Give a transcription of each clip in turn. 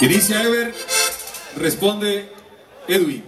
Inicia Ever, responde Edwin.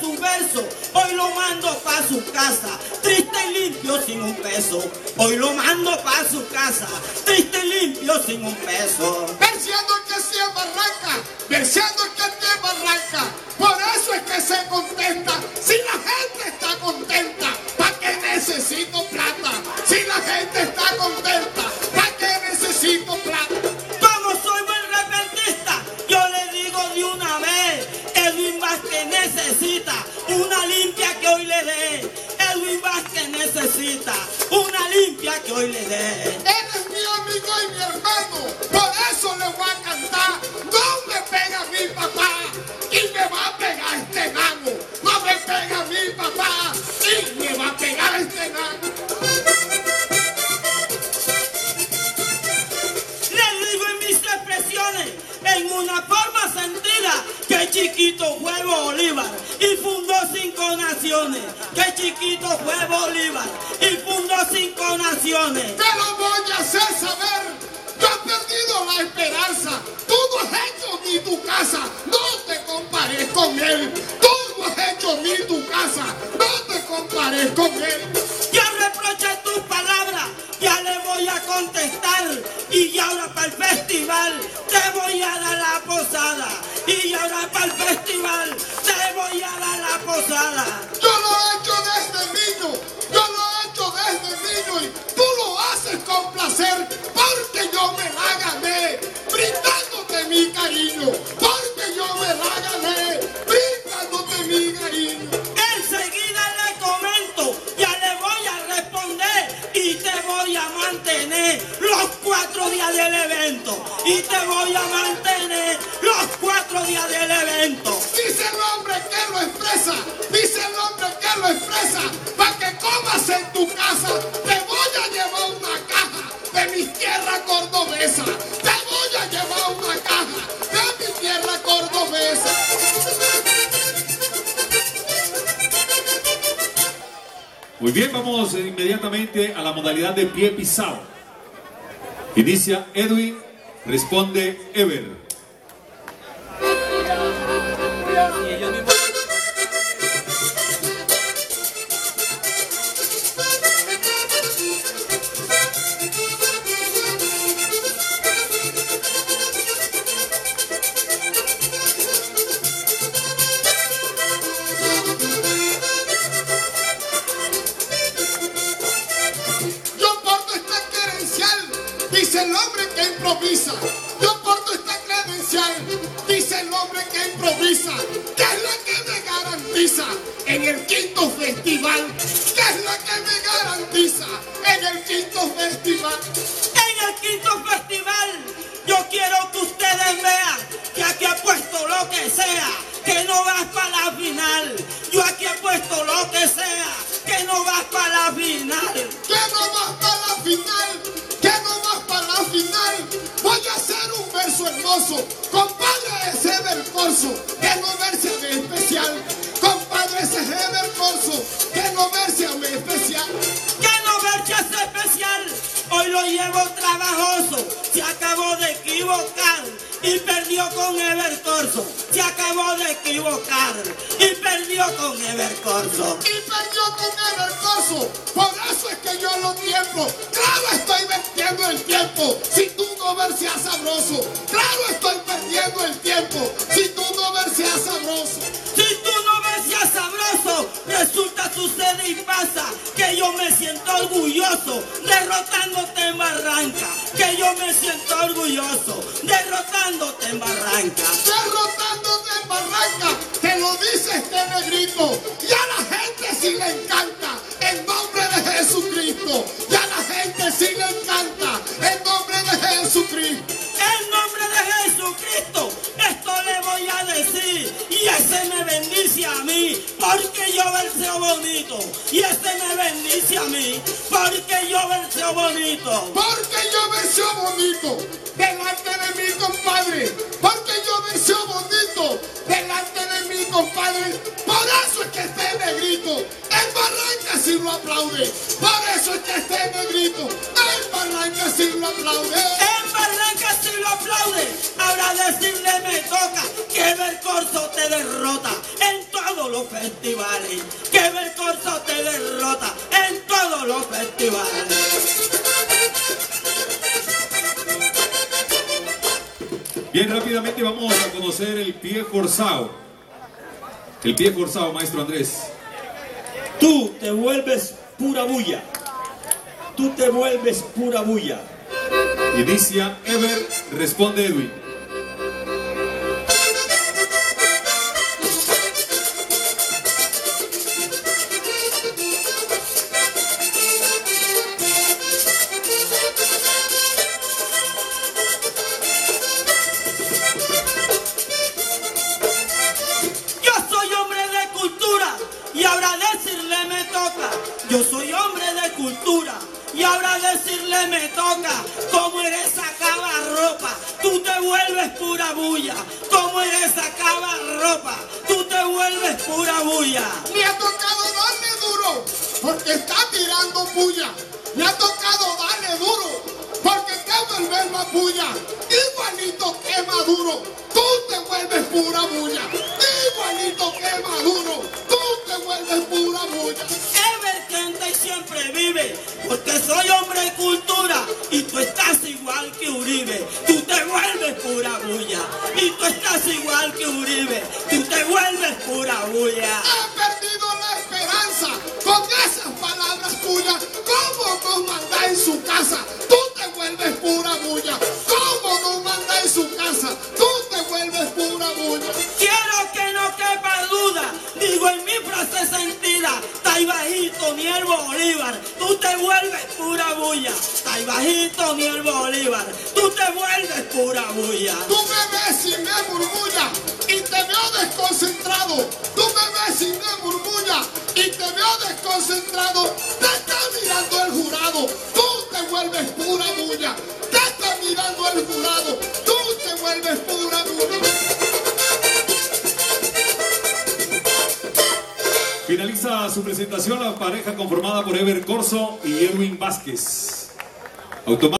Su verso. Hoy lo mando para su casa, triste y limpio sin un peso. Hoy lo mando para su casa, triste y limpio sin un peso. Verseando el que sí es barranca, verseando el que es barranca. Por eso es que se naciones. Que chiquito fue Bolívar y fundó cinco naciones. Te lo voy a hacer saber. Yo he perdido la esperanza. Tú no has hecho ni tu casa. No te compares con él. Tú no has hecho ni tu casa. No te compares con él. Ya reproché tus palabras, ya le voy a contestar. Y ahora para el festival te voy a dar la posada. Y ahora para el festival te voy a dar la posada. Para que comas en tu casa, te voy a llevar una caja de mi tierra cordobesa, te voy a llevar una caja de mi tierra cordobesa. Muy bien, vamos inmediatamente a la modalidad de pie pisado. Inicia Edwin, responde Ever. Dice el hombre que improvisa. Yo porto esta credencial, dice el hombre que improvisa. Que es la que me garantiza en el quinto festival. Que es la que me garantiza en el quinto festival. En el quinto festival, yo quiero que ustedes vean que aquí apuesto lo que sea, que no vas para la final. Yo aquí apuesto lo que sea, que no vas para la final. Que no vas para la final, verso hermoso, compadre ese del corso, que no verse especial. Compadre ese del corso, que no verse especial. Que no verches especial, hoy lo llevo trabajoso, se acabó de equivocar y perdió con Ever Corso, se acabó de equivocar y perdió con Ever Corso. Y perdió con el corso, por eso es que yo lo tiempo. Claro estoy perdiendo el tiempo, si tú no verseas sabroso. Claro estoy perdiendo el tiempo, si tú no verseas sabroso. Si tú no resulta, sucede y pasa que yo me siento orgulloso derrotándote en Barranca. Que yo me siento orgulloso derrotándote en Barranca. derrotándote en Barranca, te lo dice este negrito, y a la gente sí le encanta, porque yo verseo bonito. Porque yo verseo bonito delante de mi compadre. Porque yo verseo bonito delante de mi compadre. Por eso es que este negrito en Barranca sí lo aplaude. Por eso es que este negrito en Barranca sí lo aplaude. En Barranca sí lo aplaude. Ahora decirle me toca que Vercorso te derrota en todos los festivales. Bien, rápidamente vamos a conocer el pie forzado. El pie forzado, maestro Andrés. Tú te vuelves pura bulla. Tú te vuelves pura bulla. Inicia Ever, responde Edwin. Decirle me toca. Como eres sacaba ropa, tú te vuelves pura bulla. Como eres sacaba ropa, tú te vuelves pura bulla. Me ha tocado darle duro porque está tirando puya. Me ha tocado darle duro porque te vuelves más puya. Igualito que Maduro, tú te vuelves pura bulla. Igualito que Maduro, tú te vuelves pura bulla. Ever canta y siempre vive, porque soy hombre de cultura y tú estás igual que Uribe. Tú te vuelves pura bulla y tú estás igual que Uribe. Vuelves pura bulla, ahí bajito ni el Bolívar, tú te vuelves pura bulla. Tú me ves y me murmulla y te veo desconcentrado. Tú me ves y me murmulla y te veo desconcentrado. Te está mirando el jurado. Tú te vuelves pura bulla. Finaliza su presentación la pareja conformada por Ever Corso y Edwin Vázquez.